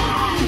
Yeah!